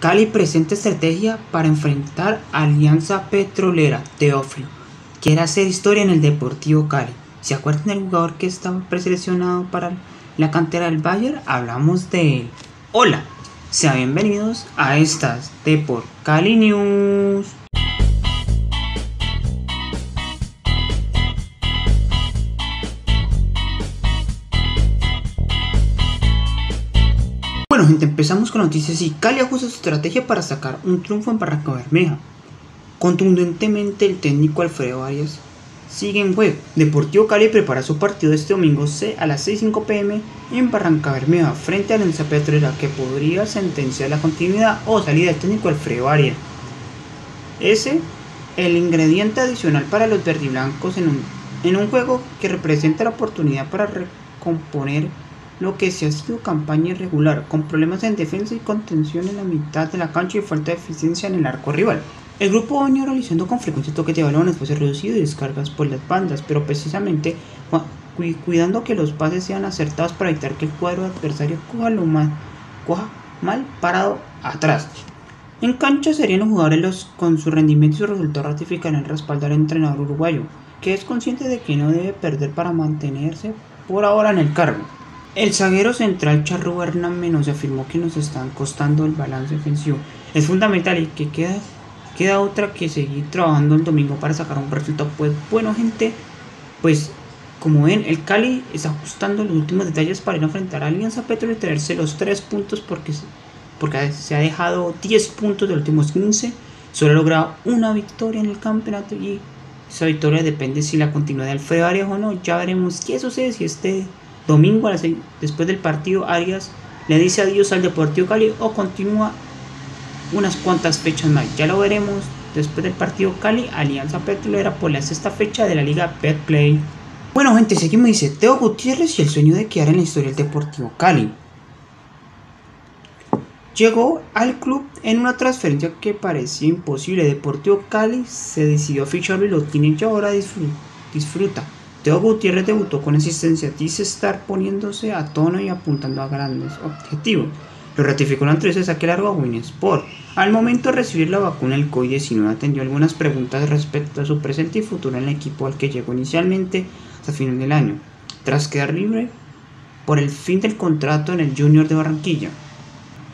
Cali presenta estrategia para enfrentar Alianza Petrolera, Teófilo. Quiere hacer historia en el Deportivo Cali. ¿Se acuerdan del jugador que estaba preseleccionado para la cantera del Bayern? Hablamos de él. Hola, sean bienvenidos a estas Deport Cali News. Empezamos con noticias y Cali ajusta su estrategia para sacar un triunfo en Barranca Bermeja. Contundentemente el técnico Alfredo Arias sigue en juego. Deportivo Cali prepara su partido este domingo a las 6.05 pm en Barranca Bermeja frente a la Petrolera que podría sentenciar la continuidad o salida del técnico Alfredo Arias. Ese el ingrediente adicional para los verdiblancos en un juego que representa la oportunidad para recomponer lo que se ha sido campaña irregular, con problemas en defensa y contención en la mitad de la cancha y falta de eficiencia en el arco rival. El grupo venía realizando con frecuencia toques de balón, espacio reducido y descargas por las bandas, pero precisamente cuidando que los pases sean acertados para evitar que el cuadro adversario coja, lo mal, parado atrás. En cancha serían los jugadores los con su rendimiento y su resultado ratifican el respaldo al entrenador uruguayo, que es consciente de que no debe perder para mantenerse por ahora en el cargo. El zaguero central Charro Hernán Menos afirmó que nos están costando el balance defensivo. Es fundamental y que queda queda otra que seguir trabajando el domingo para sacar un resultado. Pues bueno, gente, pues como ven, el Cali está ajustando los últimos detalles para ir a enfrentar a Alianza Petrolera y traerse los 3 puntos porque, porque se ha dejado 10 puntos de los últimos 15. Solo ha logrado una victoria en el campeonato y esa victoria depende si la continuidad de Alfredo Arias o no. Ya veremos qué sucede si este domingo, después del partido, Arias le dice adiós al Deportivo Cali o continúa unas cuantas fechas más. Ya lo veremos después del partido Cali, Alianza Petrolera por la sexta fecha de la Liga Betplay. Bueno gente, seguimos dice Teo Gutiérrez y el sueño de quedar en la historia del Deportivo Cali. Llegó al club en una transferencia que parecía imposible. Deportivo Cali se decidió a ficharlo y lo tiene ya ahora disfruta. Teo Gutiérrez debutó con asistencia, dice estar poniéndose a tono y apuntando a grandes objetivos. Lo ratificó la entrevista de saque largo a Winsport. Al momento de recibir la vacuna del COVID-19 atendió algunas preguntas respecto a su presente y futuro en el equipo al que llegó inicialmente hasta final del año, tras quedar libre por el fin del contrato en el Junior de Barranquilla.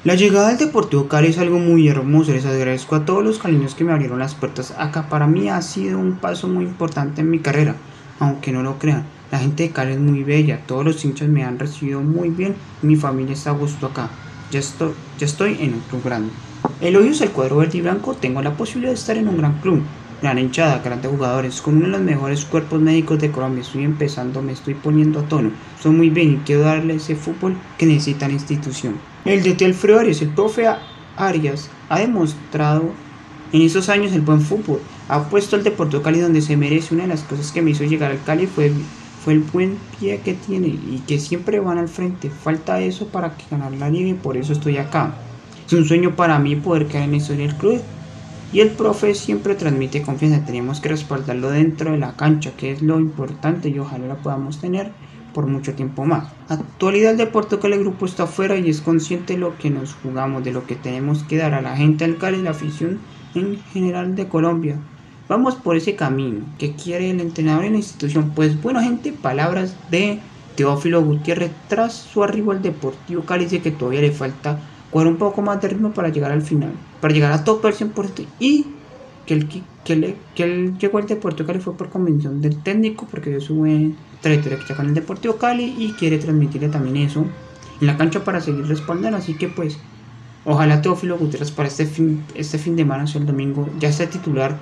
La llegada del Deportivo Cali es algo muy hermoso, les agradezco a todos los cariños que me abrieron las puertas acá. Para mí ha sido un paso muy importante en mi carrera, aunque no lo crean. La gente de Cali es muy bella, todos los hinchas me han recibido muy bien mi familia está a gusto acá. Ya estoy, ya estoy en un club grande. es el cuadro verde y blanco, tengo la posibilidad de estar en un gran club. Gran hinchada, grandes jugadores, con uno de los mejores cuerpos médicos de Colombia. Estoy empezando, me estoy poniendo a tono. Son muy bien y quiero darle ese fútbol que necesita la institución. El DT Alfredo Arias, el profe Arias, ha demostrado en esos años el buen fútbol. Ha puesto el Deportivo Cali donde se merece. Una de las cosas que me hizo llegar al Cali fue fue el buen pie que tiene y que siempre van al frente. Falta eso para que ganar la liga y por eso estoy acá. Es un sueño para mí poder caer en la historia del club. Y el profe siempre transmite confianza. Tenemos que respaldarlo dentro de la cancha, que es lo importante y ojalá la podamos tener por mucho tiempo más. Actualidad el deporte el grupo está afuera y es consciente de lo que nos jugamos, de lo que tenemos que dar a la gente al Cali y la afición en general de Colombia. Vamos por ese camino que quiere el entrenador en la institución. Pues bueno gente, palabras de Teófilo Gutiérrez tras su arribo al Deportivo Cali. Dice que todavía le falta coger un poco más de ritmo para llegar al final, para llegar a tope al 100% y que él, que, que llegó al Deportivo Cali fue por convención del técnico porque yo su trayectoria que está con el Deportivo Cali y quiere transmitirle también eso en la cancha para seguir respondiendo, así que pues ojalá Teófilo Gutiérrez para este fin, este fin de semana, o el domingo, ya sea titular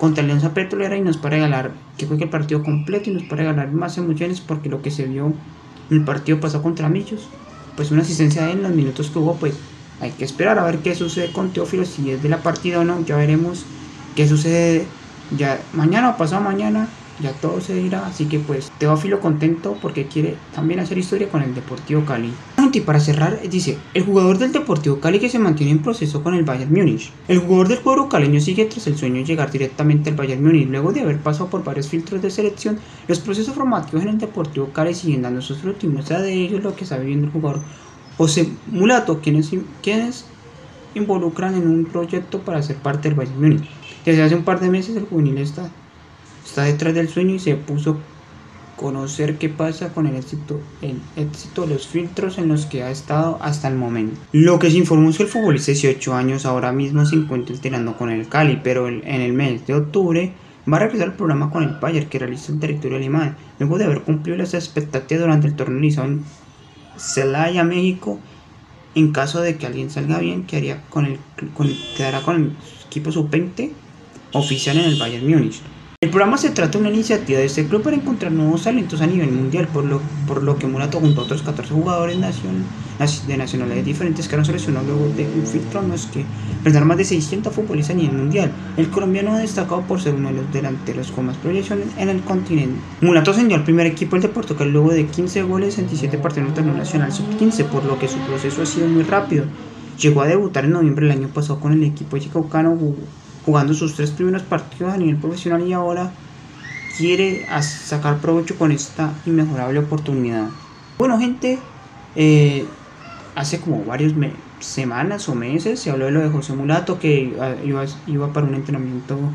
contra Alianza Petrolera y nos para regalar que juegue el partido completo y nos para regalar más emociones porque lo que se vio en el partido pasó contra Millos, pues una asistencia en los minutos que hubo, pues hay que esperar a ver qué sucede con Teófilo, si es de la partida o no, ya veremos qué sucede ya mañana o pasado mañana ya todo se dirá, así que pues Teófilo contento porque quiere también hacer historia con el Deportivo Cali. Y para cerrar, dice, el jugador del Deportivo Cali que se mantiene en proceso con el Bayern Múnich. El jugador del cuadro caleño sigue tras el sueño de llegar directamente al Bayern Múnich. Luego de haber pasado por varios filtros de selección, los procesos formativos en el Deportivo Cali siguen dando sus frutos y muestra de ello lo que está viviendo el jugador José Mulato, quien es, quien es involucran en un proyecto para ser parte del Bayern Múnich. Desde hace un par de meses el juvenil está, está detrás del sueño y se puso conocer qué pasa con el éxito, el éxito los filtros en los que ha estado hasta el momento. Lo que se informó es que el futbolista de 18 años ahora mismo se encuentra entrenando con el Cali, pero en el mes de octubre va a regresar al programa con el Bayern que realiza en territorio alemán, luego de haber cumplido las expectativas durante el torneo realizado en Celaya, México. En caso de que alguien salga bien, quedaría con el, quedará con el equipo sub-20 oficial en el Bayern Múnich. El programa se trata de una iniciativa de este club para encontrar nuevos talentos a nivel mundial, por lo, que Murato junto a otros 14 jugadores de nacionalidades diferentes que han seleccionado luego de un filtro en los que presentaron más de 600 futbolistas a nivel mundial. El colombiano ha destacado por ser uno de los delanteros con más proyecciones en el continente. Mulato ascendió al primer equipo del de Portugal luego de 15 goles en 17 partidos en el nacional sub-15, por lo que su proceso ha sido muy rápido. Llegó a debutar en noviembre del año pasado con el equipo chicaucano jugando sus tres primeros partidos a nivel profesional y ahora quiere sacar provecho con esta inmejorable oportunidad. Bueno gente, eh, hace como varias semanas o meses se habló de lo de José Mulato que iba, para un entrenamiento en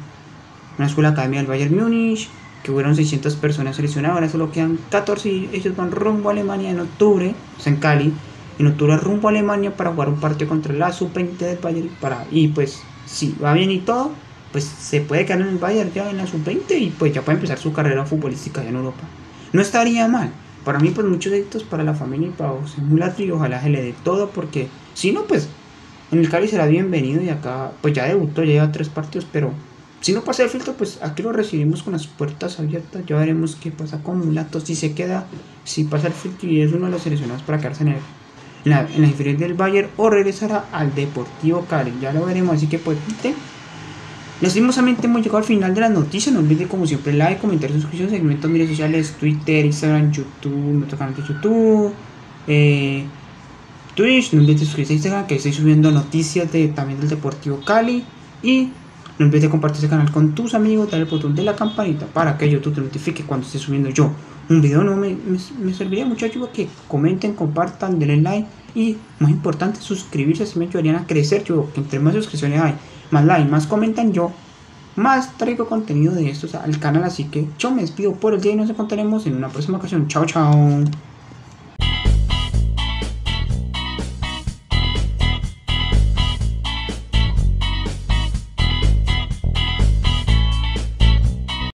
una escuela academia del Bayern Múnich, que hubieron 600 personas seleccionadas, ahora solo quedan 14 y ellos van rumbo a Alemania en octubre, o en Cali, en octubre rumbo a Alemania para jugar un partido contra la sub-20 del Bayern para, y pues si va bien y todo, pues se puede quedar en el Bayern ya en la sub-20 y pues ya puede empezar su carrera futbolística en Europa. No estaría mal. Para mí, pues muchos éxitos para la familia y para José Mulatri ojalá se le dé todo porque si no, pues en el Cali será bienvenido y acá pues ya debutó, ya lleva tres partidos, pero si no pasa el filtro, pues aquí lo recibimos con las puertas abiertas. Ya veremos qué pasa con Mulato, si se queda, si pasa el filtro y es uno de los seleccionados para quedarse en el en la, en del Bayern o regresará al Deportivo Cali. Ya lo veremos, así que pues Lastimosamente hemos llegado al final de la noticia. No olviden como siempre like, comentar, suscripción, segmentos redes sociales, Twitter, Instagram, YouTube, nuestro canal de YouTube, eh, Twitch. No olviden suscribirse a Instagram que estoy subiendo noticias de, también del Deportivo Cali. Y no olvides compartir este canal con tus amigos, darle el botón de la campanita para que YouTube te notifique cuando esté subiendo yo un video. No me, me, serviría mucho ayuda que comenten, compartan, denle like y más importante suscribirse, así me ayudarían a crecer. Yo, que entre más suscripciones hay, más like, más comentan yo, más traigo contenido de estos al canal. Así que yo me despido por el día y nos encontraremos en una próxima ocasión. Chao, chao.